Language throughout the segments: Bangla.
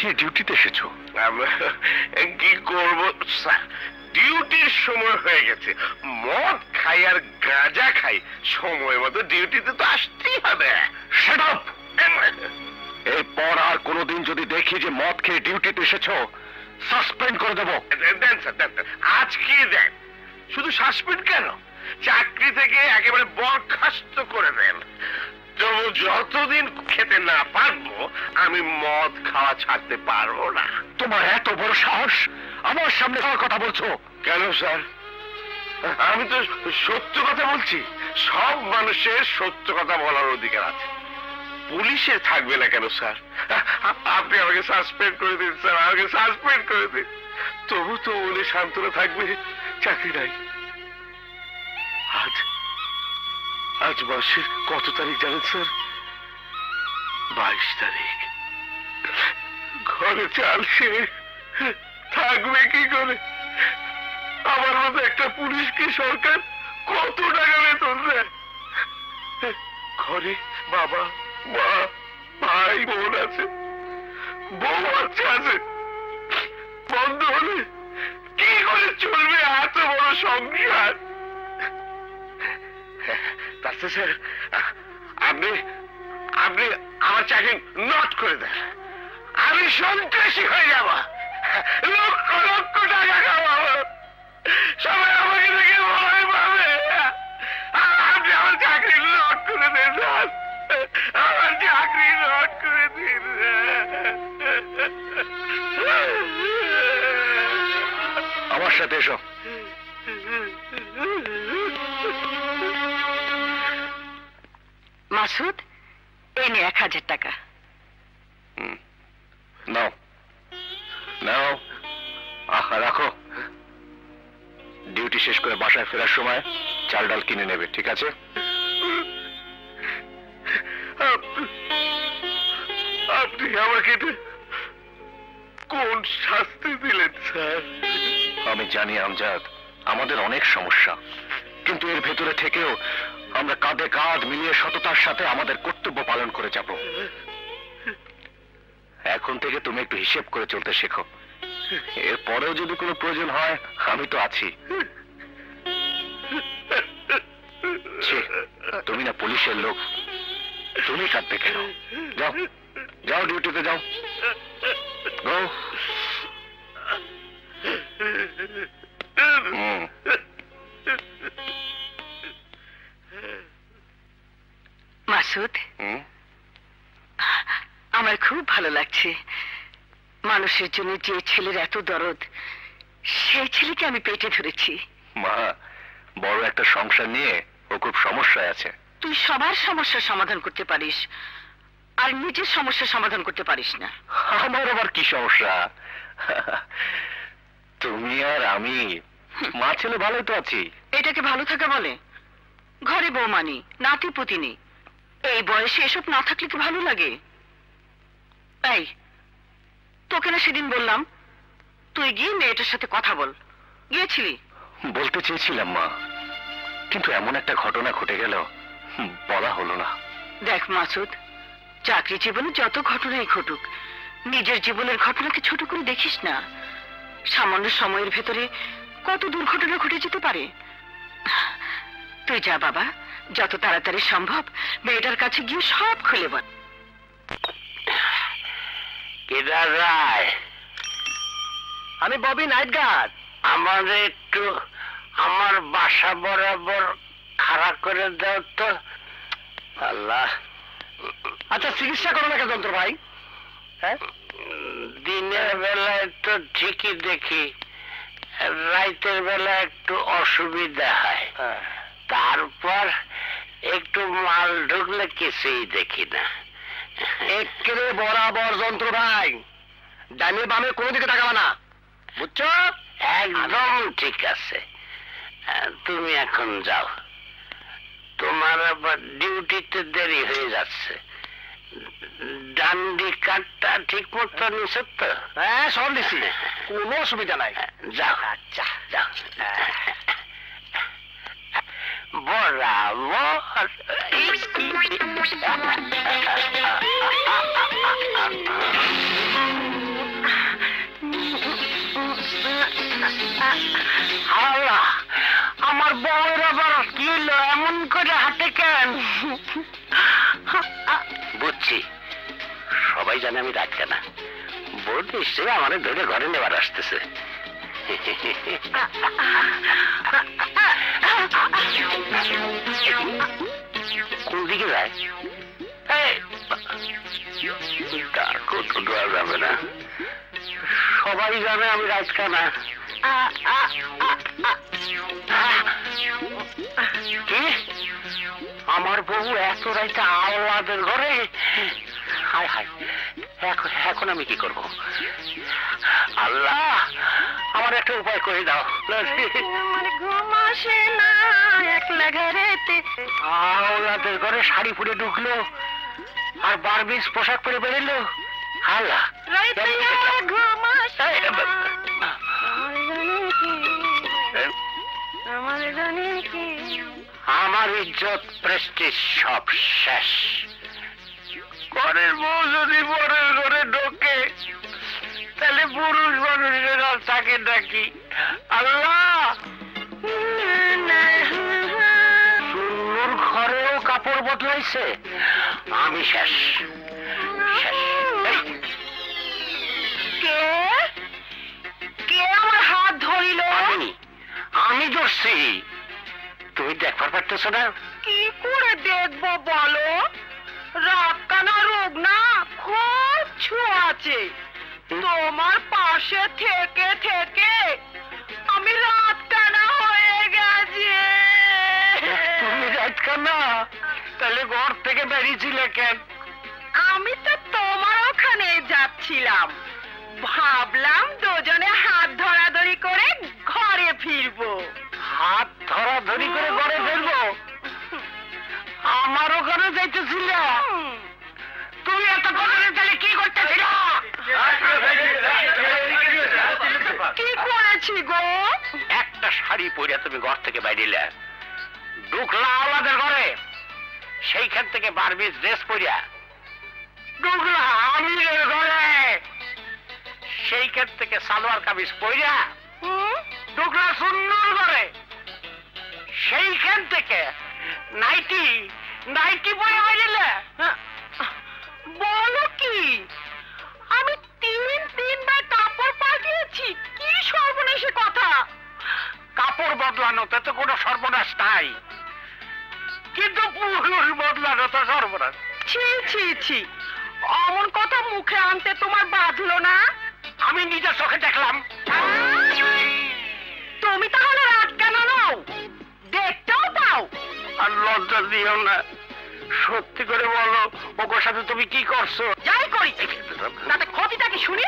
খেয়ে ডিউটিতে এসেছ? কি করব ডিউটির সময় হয়ে গেছে। মদ খাই আর গাঁজা খাই সময় মতো ডিউটিতে তো আসতেই হবে। Up! এরপর আর কোনোদিন যদি দেখি যে মদ খেয়ে ডিউটিতে এসেছ সাসপেন্ড করে দেবো। দেন স্যার দেন। আজকে দেন। শুধু সাসপেন্ড কেন? চাকরি থেকে একেবারে বরখাস্ত করে দেন। যতদিন খেতে না পারব আমি মদ খাওয়া ছাড়তে পারব না। তোমার এত বড় সাহস? আমার সামনে খাওয়ার কথা বলছো? কেন স্যার? আমি তো সত্য কথা বলছি। সব মানুষের সত্য কথা বলার অধিকার আছে। পুলিশে থাকবে না কেন স্যার? আপনি আমাকে সাসপেন্ড করে দিন স্যার। আমাকে সাসপেন্ড করে দিন। তবু তো উনি শান্তনা থাকবে। চাকরি নাই। আজ মাসের কত তারিখ জানেন, স্যার? বাইশ তারিখ। ঘরে চাল শেষ থাকবে কি করে? আমার মতো একটা পুলিশকে সরকার? কত টাকা বেতন দেয়? ঘরে বাবা, মা, ভাই, বোন আছে। বউ বাচ্চা আছে। বন্ধ হলে কি করে চলবে এত বড় সংসার? তাতে স্যার, আপনি আপনি আমার চাকরি নট করে দেন। আমি সন্ত্রাসী হয়ে যাব। লক্ষ লক্ষ টাকা কামাবো। সবাই আমাকে দেখে ভয় পাবে। আপনি আমার চাকরি নট করে দেন আমার চাকরি নট করে দিন আমার সাথে এসো। মাসুদ এই নে এক হাজার টাকা। নাও। নাও, আহা, রাখো। ডিউটি শেষ করে বাসায় ফেরার সময় চাল ডাল কিনে নেবে, ঠিক আছে? আপনি আমাকে কোন শাস্তি দিলেন, স্যার? আমি জানি, আমজাদ, আমাদের অনেক সমস্যা। কিন্তু এর ভেতরে থেকেও আমরা কাঁধে কাঁধ মিলিয়ে সততার সাথে আমাদের কর্তব্য পালন করে যাব। এখন থেকে তুমি একটু হিসেব করে চলতে শেখো। এরপরেও যদি কোনো প্রয়োজন হয়, আমি তো আছি। তুমি না পুলিশের লোক। তুমি কাঁদবে কেন? যাও যাও ডিউটিতে যাও। গো হুম। মাসুদ আমার খুব ভালো লাগছে। মানুষের জন্য যে ছেলের এত দরদ সেই ছেলেকে আমি পেটে ধরেছি। মা বড় একটা সংসার নিয়ে ও খুব সমস্যায় আছে। তুই সবার সমস্যার সমাধান করতে পারিস আর নিজের সমস্যার সমাধান করতে পারিস না। আমার আবার কি সমস্যা? তুমি আর আমি মা ছেলে ভালোই তো আছি। এটাকে ভালো থাকা বলে? ঘরে বৌমানি নাতি পুতিনি এই বয়সে এসব না থাকলে কি ভালো লাগে? এই তোকে না সেদিন বললাম তুই গিয়ে মেয়েটার সাথে কথা বল। গিয়েছিলি? বলতে চেয়েছিলাম মা। কিন্তু এমন একটা ঘটনা ঘটে গেল বলা হলো না। দেখ মাসুদ চাকরি জীবনে যত ঘটনাই ঘটুক নিজের জীবনের ঘটনাকে ছোট করে দেখিস না। সামান্য সময়ের ভেতরে কত দুর্ঘটনা ঘটে যেতে পারে। তুই যা বাবা। যত তাড়াতাড়ি সম্ভব মেয়েটার কাছে গিয়ে সব খুলে বল। কেদার রায়। আমি ববি নাইট গার্ড আমার একটু আমার বাসা বরাবর খারাপ করে দাও তো। আল্লাহ। আচ্ছা চিকিৎসা করো না কেন যন্ত্র ভাই? হ্যাঁ? দিনের বেলায় তো ঠিকই দেখি রাতের বেলা একটু অসুবিধা হয়। তারপর একটু মাল ঢুকলে কিছুই দেখি না। একেবারে বরাবর যন্ত্র ভাই। ডানে বামে কোনো দিকে তাকাবা না। বুঝছ? একদম ঠিক আছে। তুমি এখন যাও। তোমার আবার ডিউটিতে দেরি হয়ে যাচ্ছে। ডান্ডি কাঠটা ঠিক মতো নিছ তো? হ্যাঁ সব দিছি কোনো অসুবিধা নাই। যাও। আচ্ছা যাও। Bora, bora. আমার বউয়ের আবার কিল এমন করে হাতে কেন বুঝছি সবাই জানে আমি রাখতে না বোর্ড নিশ্চয়ই আমার ধরে ঘরে নেবার আসতেছে কোন দিকে যায় দেওয়া যাবে না। সবাই জানে আমি রাজখানা কি? আমার বউ এত রাইতে আওলাদের ঘরে? হায় হায়। এখন এখন আমি কি করব? আল্লাহ আমার একটা উপায় করে দাও। ঘরেতে। ঘরে শাড়ি পরে ঢুকলো আর বারবিস পোশাক পরে বেরোলো। আল্লাহ। আমার ইজ্জত প্রেস্টিজ সব শেষ। ঘরের বউ যদি পরের পুরুষ মানুষের তাকে ডাকি আল্লাহ ঘরেও কাপড় বদলাইছে আমি শেষ কে কে আমার হাত ধরিল আমি ধরছি তুমি দেখবার পারতেছ না কি করে দেখব বলো রাতকানা রোগ না খুব ছোঁয়াছে তোমার পাশে থেকে থেকে আমি রাতকানা হয়ে গেছি। তুমি রাজকা না তাহলে ঘর থেকে বেরিয়েছিলে কেন? আমি তো তোমার ওখানে যাচ্ছিলাম। ভাবলাম দুজনে হাত ধরাধরি করে ঘরে ফিরবো। হাত ধরা ধরি করে ঘরে ফেলব আমার ওখানে যাইতেছিল? কি করেছি গো? একটা শাড়ি পরে তুমি ঘর থেকে বাইরে ঢুকলা আওলাদের ঘরে। সেইখান থেকে বারবিস ড্রেস পরিয়া। ঢুকলা আমিরের ঘরে। সেইখান থেকে সালোয়ার কামিজ পরিয়া? ঢুকলা সুন্দর ঘরে। সেইখান থেকে নাইটি নাইটি পরে বাইরে বলো কাপড় বদলানোতে তো কোনো সর্বনাশ নাই। কিন্তু পুরুষ বদলানো তো সর্বনাশ। ছি ছি ছি। অমন কথা মুখে আনতে তোমার বাঁধলো না? আমি নিজের চোখে দেখলাম। তুমি তাহলে রাত কেন নও? দেখতেও পাও। আর লজ্জা দিও না। সত্যি করে বলো ওর সাথে তুমি কি করছ? যাই করি। তাতে ক্ষতিটা কি শুনি?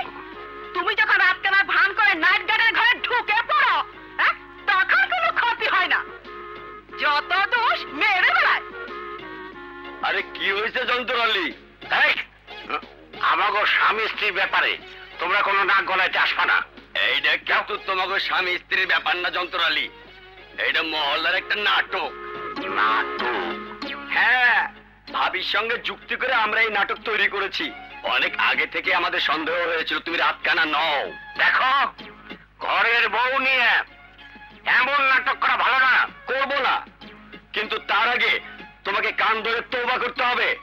তুমি যখন রাত কেনার ভান করে নাইট গার্ডের ঘরে হয়েছে যন্ত্রালি আমাগো স্বামী স্ত্রীর ব্যাপারে তোমরা কোনো নাক গলাইতে আসবা না। এইটা কিন্তু তোমাকে স্বামী স্ত্রীর ব্যাপার না যন্ত্রালি এইটা মহল্লার একটা নাটক। নাটক? হ্যাঁ ভাবির সঙ্গে যুক্তি করে আমরা এই নাটক তৈরি করেছি। অনেক আগে থেকে আমাদের সন্দেহ হয়েছিল তুমি রাতকানা নও। দেখো ঘরের বউ নিয়ে এমন নাটক করা ভালো না। করব না। কিন্তু তার আগে তোমাকে কান ধরে তোবা করতে হবে।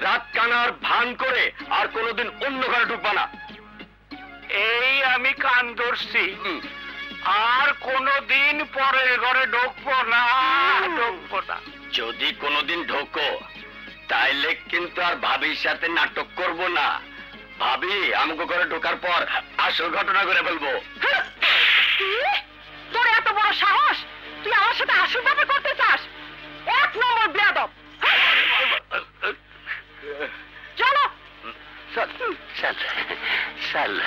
রাত কানার ভান করে আর কোনোদিন অন্য ঘরে ঢুকবা না। এই আমি কান ধরছি। আর কোনোদিন পরের ঘরে ঢুকবো না ঢুকবো না। যদি কোনোদিন ঢোকো তাইলে কিন্তু আর ভাবির সাথে নাটক করব না। ভাবি আমাকে ঘরে ঢোকার পর আসল ঘটনা করে বলব। তোর এত বড় সাহস? তুই আমার সাথে আসল ভাবে করতে চাস? এক নম্বর বেয়াদব। Sal. Sal. Sal.